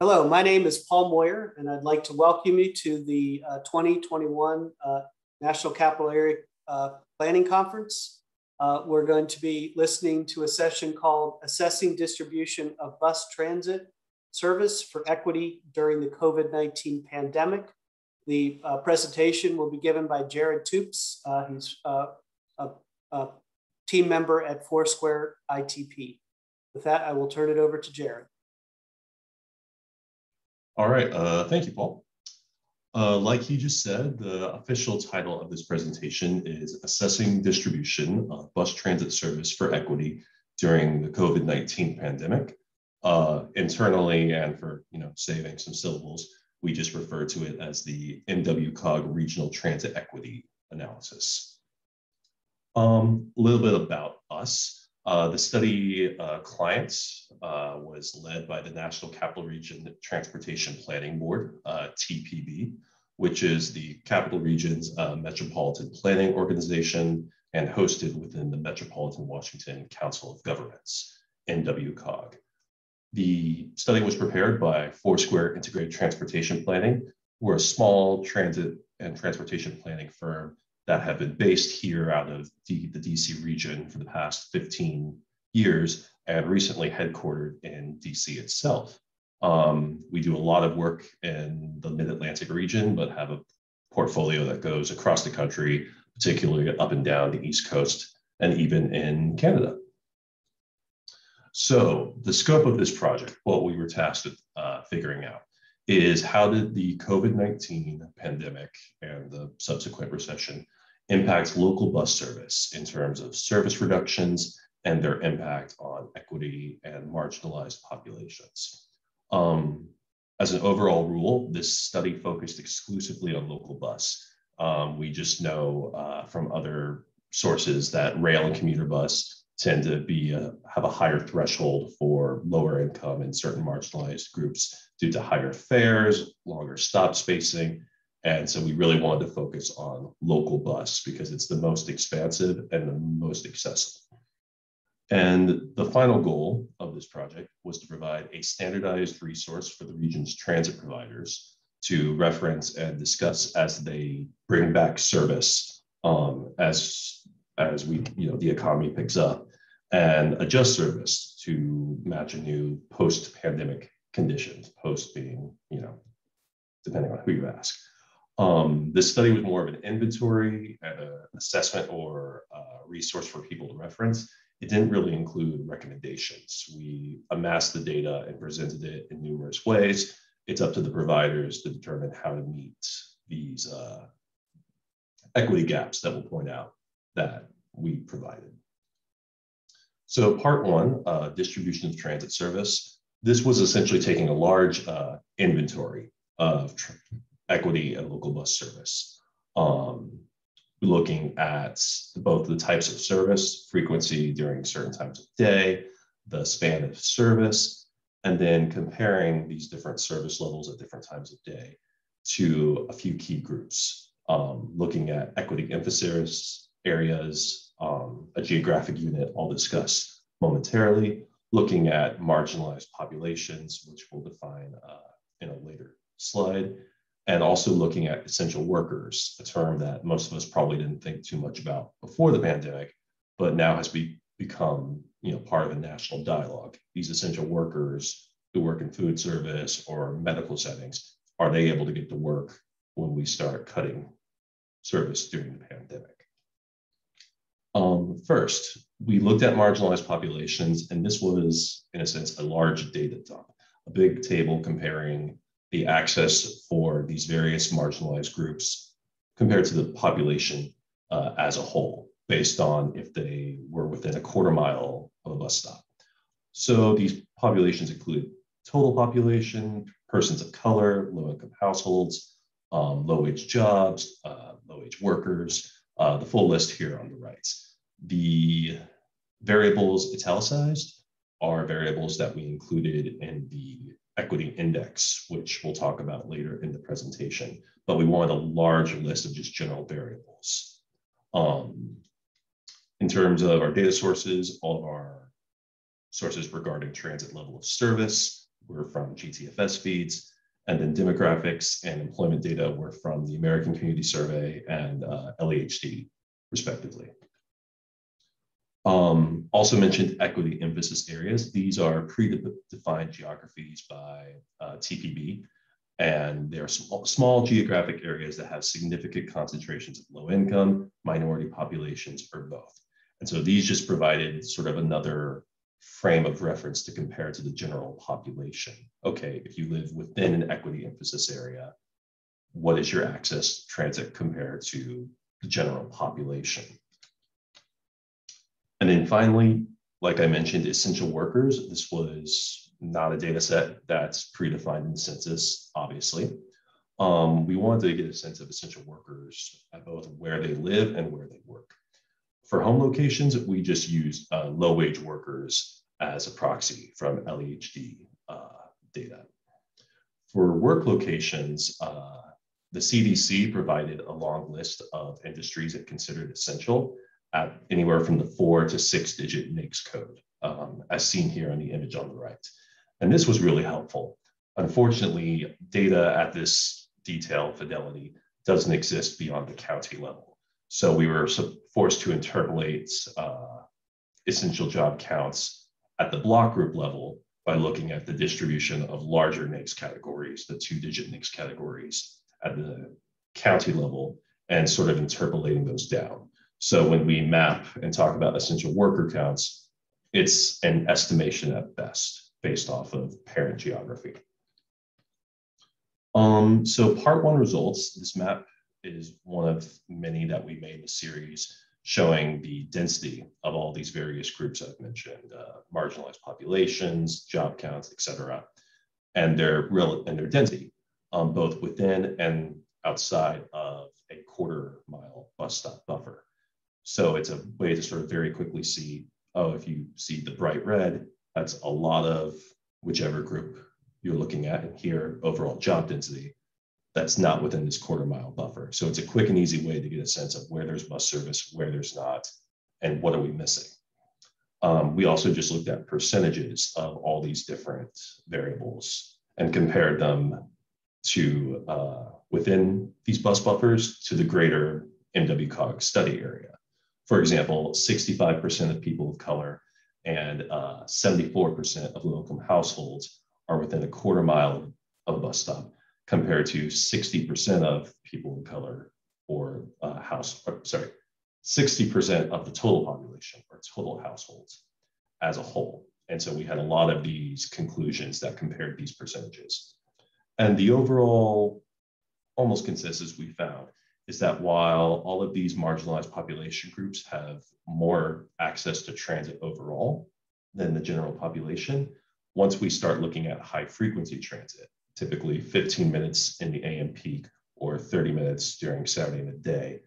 Hello, my name is Paul Moyer, and I'd like to welcome you to the uh, 2021 uh, National Capital Area uh, Planning Conference. Uh, we're going to be listening to a session called Assessing Distribution of Bus Transit Service for Equity During the COVID-19 Pandemic. The uh, presentation will be given by Jared Toops. Uh, he's a, a team member at Foursquare ITP. With that, I will turn it over to Jared. All right, uh, thank you, Paul. Uh, like he just said, the official title of this presentation is Assessing Distribution of Bus Transit Service for Equity During the COVID-19 Pandemic. Uh, internally and for you know saving some syllables, we just refer to it as the MWCOG Regional Transit Equity Analysis. Um, a little bit about us. Uh, the study uh, clients uh, was led by the National Capital Region Transportation Planning Board, uh, TPB, which is the Capital Region's uh, metropolitan planning organization and hosted within the Metropolitan Washington Council of Governments, MWCOG. The study was prepared by Foursquare Integrated Transportation Planning. We're a small transit and transportation planning firm that have been based here out of D, the DC region for the past 15 years and recently headquartered in DC itself. Um, we do a lot of work in the mid Atlantic region, but have a portfolio that goes across the country, particularly up and down the East Coast and even in Canada. So, the scope of this project, what we were tasked with uh, figuring out, is how did the COVID 19 pandemic and the subsequent recession impacts local bus service in terms of service reductions and their impact on equity and marginalized populations. Um, as an overall rule, this study focused exclusively on local bus. Um, we just know uh, from other sources that rail and commuter bus tend to be a, have a higher threshold for lower income and certain marginalized groups due to higher fares, longer stop spacing, and so we really wanted to focus on local bus because it's the most expansive and the most accessible. And the final goal of this project was to provide a standardized resource for the region's transit providers to reference and discuss as they bring back service um, as, as we, you know, the economy picks up and adjust service to match a new post-pandemic conditions, post being, you know, depending on who you ask. Um, this study was more of an inventory an assessment or a resource for people to reference. It didn't really include recommendations. We amassed the data and presented it in numerous ways. It's up to the providers to determine how to meet these uh, equity gaps that we'll point out that we provided. So part one, uh, distribution of transit service. This was essentially taking a large uh, inventory of equity and local bus service. Um, looking at both the types of service, frequency during certain times of day, the span of service, and then comparing these different service levels at different times of day to a few key groups, um, looking at equity emphasis areas, um, a geographic unit I'll discuss momentarily, looking at marginalized populations, which we'll define uh, in a later slide, and also looking at essential workers, a term that most of us probably didn't think too much about before the pandemic, but now has be, become you know part of a national dialogue. These essential workers who work in food service or medical settings, are they able to get to work when we start cutting service during the pandemic? Um, first, we looked at marginalized populations, and this was, in a sense, a large data dump, a big table comparing the access for these various marginalized groups compared to the population uh, as a whole, based on if they were within a quarter mile of a bus stop. So these populations include total population, persons of color, low income households, um, low wage jobs, uh, low wage workers, uh, the full list here on the right. The variables italicized are variables that we included in the equity index, which we'll talk about later in the presentation, but we wanted a large list of just general variables. Um, in terms of our data sources, all of our sources regarding transit level of service, were from GTFS feeds, and then demographics and employment data were from the American Community Survey and uh, LEHD, respectively. Um, also mentioned equity emphasis areas. These are predefined geographies by uh, TPB, and they're small, small geographic areas that have significant concentrations of low income, minority populations, or both. And so these just provided sort of another frame of reference to compare to the general population. Okay, if you live within an equity emphasis area, what is your access transit compared to the general population? And then finally, like I mentioned, essential workers. This was not a data set that's predefined in the census, obviously. Um, we wanted to get a sense of essential workers at both where they live and where they work. For home locations, we just used uh, low wage workers as a proxy from LEHD uh, data. For work locations, uh, the CDC provided a long list of industries it considered essential at anywhere from the four to six digit NAICS code, um, as seen here in the image on the right. And this was really helpful. Unfortunately, data at this detail fidelity doesn't exist beyond the county level. So we were forced to interpolate uh, essential job counts at the block group level by looking at the distribution of larger NAICS categories, the two digit NAICS categories at the county level, and sort of interpolating those down. So when we map and talk about essential worker counts, it's an estimation at best based off of parent geography. Um, so part one results, this map is one of many that we made in the series showing the density of all these various groups I've mentioned, uh, marginalized populations, job counts, et cetera, and their, real, and their density, um, both within and outside of a quarter mile bus stop buffer. So it's a way to sort of very quickly see, oh, if you see the bright red, that's a lot of whichever group you're looking at. And here, overall job density that's not within this quarter mile buffer. So it's a quick and easy way to get a sense of where there's bus service, where there's not, and what are we missing. Um, we also just looked at percentages of all these different variables and compared them to uh, within these bus buffers to the greater MWCOG study area. For example, 65% of people of color and 74% uh, of low income households are within a quarter mile of a bus stop compared to 60% of people of color or uh, house, or, sorry, 60% of the total population or total households as a whole. And so we had a lot of these conclusions that compared these percentages. And the overall almost consensus we found is that while all of these marginalized population groups have more access to transit overall than the general population, once we start looking at high frequency transit, typically 15 minutes in the AM peak or 30 minutes during Saturday midday,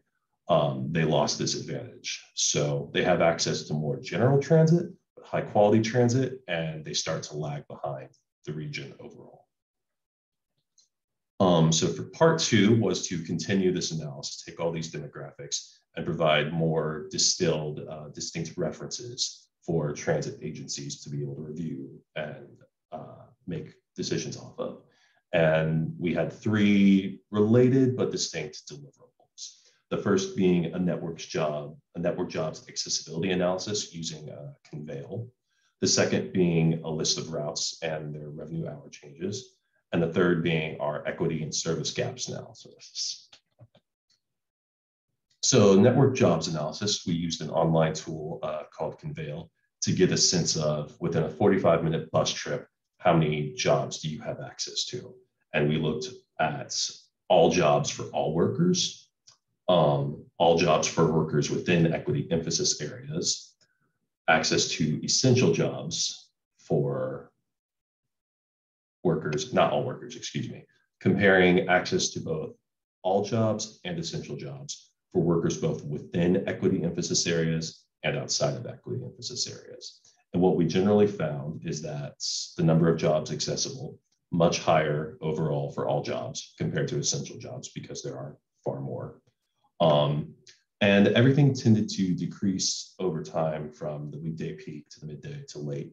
um, they lost this advantage. So they have access to more general transit, high quality transit, and they start to lag behind the region overall. Um, so for part two was to continue this analysis, take all these demographics and provide more distilled, uh, distinct references for transit agencies to be able to review and uh, make decisions off of. And we had three related but distinct deliverables. The first being a network's job, a network jobs accessibility analysis using uh, Conveyal. The second being a list of routes and their revenue hour changes. And the third being our equity and service gaps analysis. So network jobs analysis, we used an online tool uh, called Conveyal to get a sense of within a 45 minute bus trip, how many jobs do you have access to? And we looked at all jobs for all workers, um, all jobs for workers within equity emphasis areas, access to essential jobs for workers, not all workers, excuse me, comparing access to both all jobs and essential jobs for workers both within equity emphasis areas and outside of equity emphasis areas. And what we generally found is that the number of jobs accessible much higher overall for all jobs compared to essential jobs because there are far more. Um, and everything tended to decrease over time from the weekday peak to the midday to late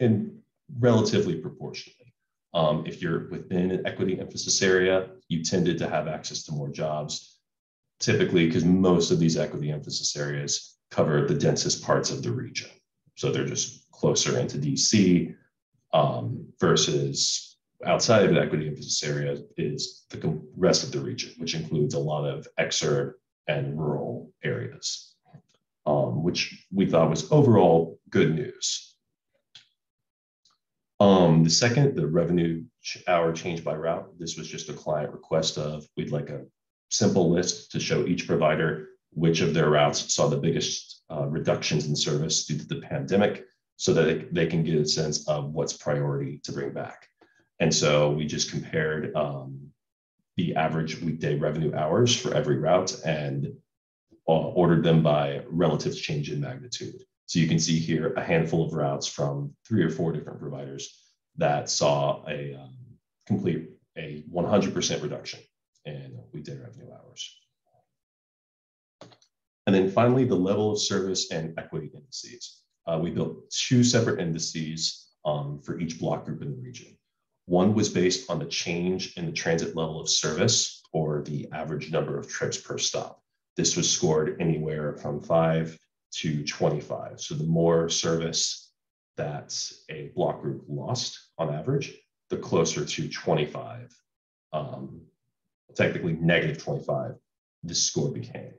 and relatively proportionally. Um, if you're within an equity emphasis area, you tended to have access to more jobs, typically because most of these equity emphasis areas cover the densest parts of the region. So they're just closer into DC um, versus outside of the equity emphasis area is the rest of the region, which includes a lot of exurb and rural areas, um, which we thought was overall good news. Um, the second, the revenue hour change by route. This was just a client request of we'd like a simple list to show each provider which of their routes saw the biggest uh, reductions in service due to the pandemic so that they can get a sense of what's priority to bring back. And so we just compared um, the average weekday revenue hours for every route and uh, ordered them by relative change in magnitude. So you can see here a handful of routes from three or four different providers that saw a um, complete a 100% reduction in weekday revenue hours. And then finally, the level of service and equity indices. Uh, we built two separate indices um, for each block group in the region. One was based on the change in the transit level of service or the average number of trips per stop. This was scored anywhere from five to 25. So the more service that a block group lost on average, the closer to 25, um, technically negative 25, this score became.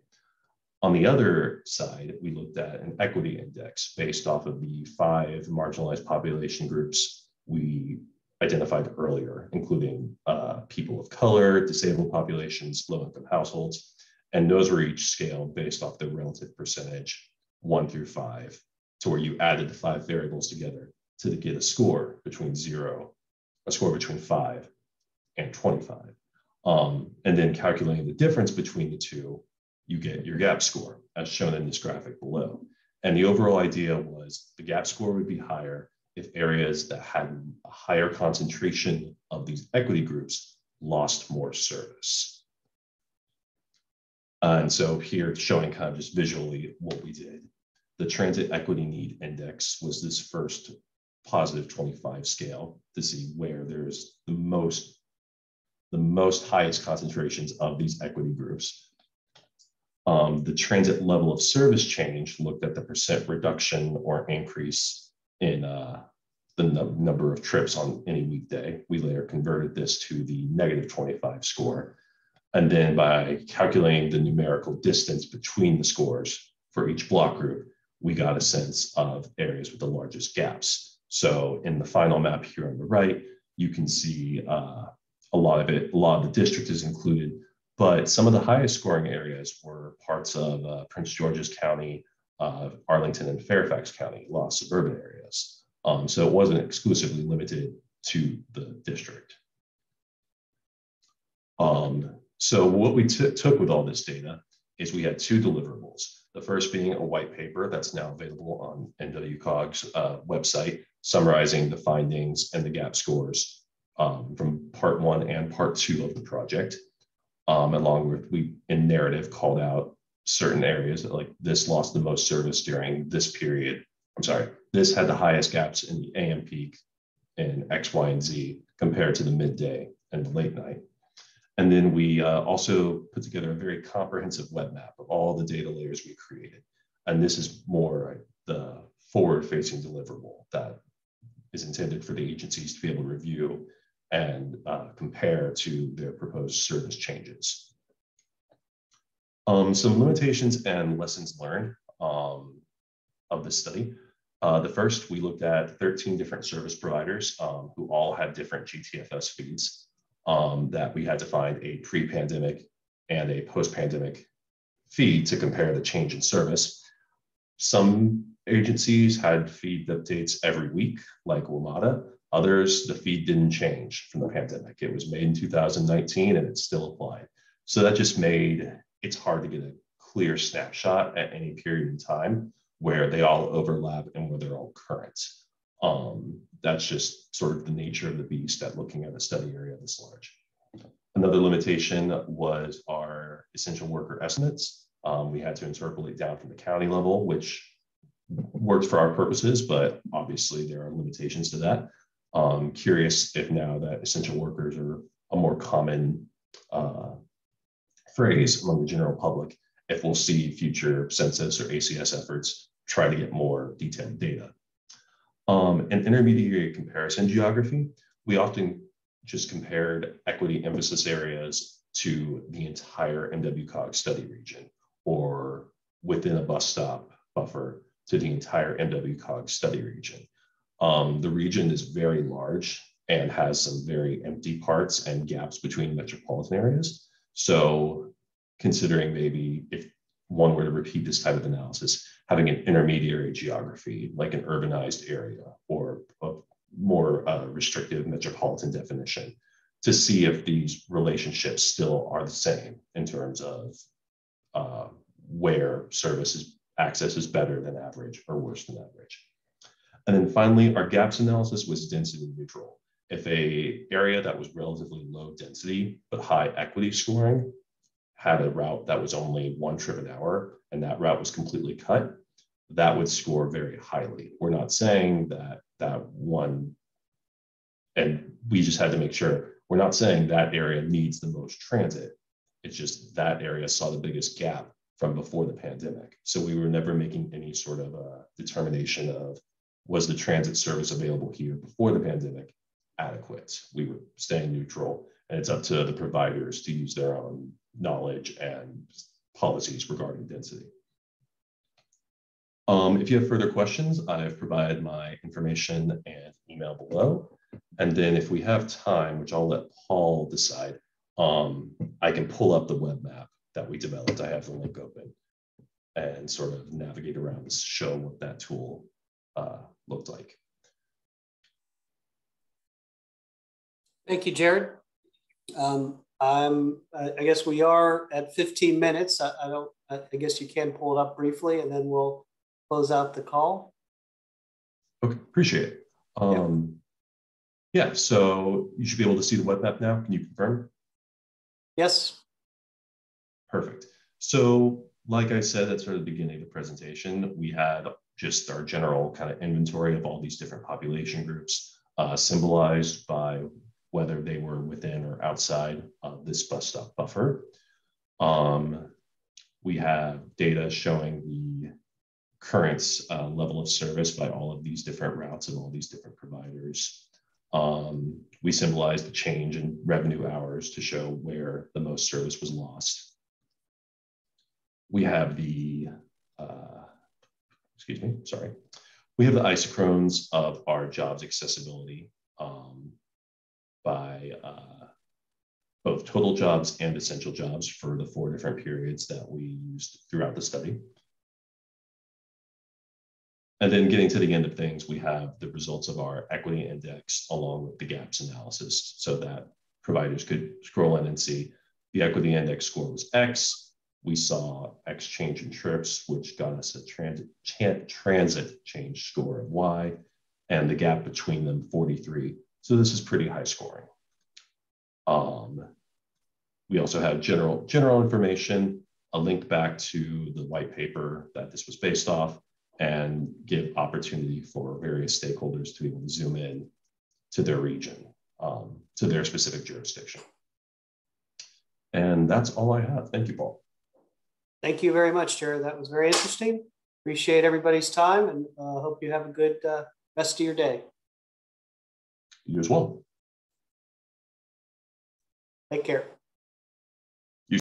On the other side, we looked at an equity index based off of the five marginalized population groups we identified earlier, including uh, people of color, disabled populations, low income households, and those were each scaled based off the relative percentage one through five to where you added the five variables together to get a score between zero, a score between five and 25. Um, and then calculating the difference between the two, you get your gap score as shown in this graphic below. And the overall idea was the gap score would be higher if areas that had a higher concentration of these equity groups lost more service. Uh, and so here showing kind of just visually what we did. The transit equity need index was this first positive 25 scale to see where there's the most the most highest concentrations of these equity groups. Um, the transit level of service change looked at the percent reduction or increase in uh, the number of trips on any weekday. We later converted this to the negative 25 score. And then by calculating the numerical distance between the scores for each block group, we got a sense of areas with the largest gaps. So in the final map here on the right, you can see uh, a lot of it, a lot of the district is included, but some of the highest scoring areas were parts of uh, Prince George's County, uh, Arlington and Fairfax County, a lot of suburban areas. Um, so it wasn't exclusively limited to the district. Um, so what we took with all this data is we had two deliverables. The first being a white paper that's now available on MWCOG's uh, website, summarizing the findings and the gap scores um, from part one and part two of the project, um, along with we in narrative called out certain areas like this lost the most service during this period. I'm sorry, this had the highest gaps in the AM peak in X, Y, and Z compared to the midday and late night. And then we uh, also put together a very comprehensive web map of all the data layers we created. And this is more the forward facing deliverable that is intended for the agencies to be able to review and uh, compare to their proposed service changes. Um, some limitations and lessons learned um, of this study. Uh, the first, we looked at 13 different service providers um, who all had different GTFS feeds um, that we had to find a pre-pandemic and a post-pandemic feed to compare the change in service. Some agencies had feed updates every week, like WMATA, Others, the feed didn't change from the pandemic. It was made in 2019 and it's still applied. So that just made it's hard to get a clear snapshot at any period in time where they all overlap and where they're all current. Um, that's just sort of the nature of the beast at looking at a study area this large. Another limitation was our essential worker estimates. Um, we had to interpolate down from the county level, which works for our purposes, but obviously there are limitations to that. Um, curious if now that essential workers are a more common uh, phrase among the general public, if we'll see future census or ACS efforts try to get more detailed data. Um, and intermediary comparison geography, we often just compared equity emphasis areas to the entire MWCOG study region or within a bus stop buffer to the entire MWCOG study region. Um, the region is very large and has some very empty parts and gaps between metropolitan areas. So considering maybe if one were to repeat this type of analysis, having an intermediary geography, like an urbanized area or a more uh, restrictive metropolitan definition, to see if these relationships still are the same in terms of uh, where services access is better than average or worse than average. And then finally, our gaps analysis was density neutral. If a area that was relatively low density but high equity scoring had a route that was only one trip an hour and that route was completely cut, that would score very highly. We're not saying that that one, and we just had to make sure, we're not saying that area needs the most transit. It's just that area saw the biggest gap from before the pandemic. So we were never making any sort of a determination of was the transit service available here before the pandemic adequate? We were staying neutral, and it's up to the providers to use their own knowledge and policies regarding density. Um, if you have further questions, I've provided my information and email below. And then if we have time, which I'll let Paul decide, um, I can pull up the web map that we developed. I have the link open and sort of navigate around to show what that tool uh, looked like. Thank you, Jared. Um, I'm, I guess we are at 15 minutes. I, I, don't, I guess you can pull it up briefly and then we'll close out the call. Okay, appreciate it. Um, yeah. yeah, so you should be able to see the web map now. Can you confirm? Yes. Perfect. So like I said at sort of the beginning of the presentation, we had just our general kind of inventory of all these different population groups uh, symbolized by whether they were within or outside of this bus stop buffer. Um, we have data showing the current uh, level of service by all of these different routes and all these different providers. Um, we symbolize the change in revenue hours to show where the most service was lost. We have the uh, excuse me, sorry. We have the isochrones of our jobs accessibility um, by uh, both total jobs and essential jobs for the four different periods that we used throughout the study. And then getting to the end of things, we have the results of our equity index along with the gaps analysis so that providers could scroll in and see the equity index score was X, we saw X change in trips, which got us a transit, transit change score of Y, and the gap between them 43. So this is pretty high scoring. Um, we also have general, general information, a link back to the white paper that this was based off, and give opportunity for various stakeholders to be able to zoom in to their region, um, to their specific jurisdiction. And that's all I have. Thank you, Paul. Thank you very much, Jared. That was very interesting. Appreciate everybody's time and uh, hope you have a good uh, rest of your day. You as well. Take care.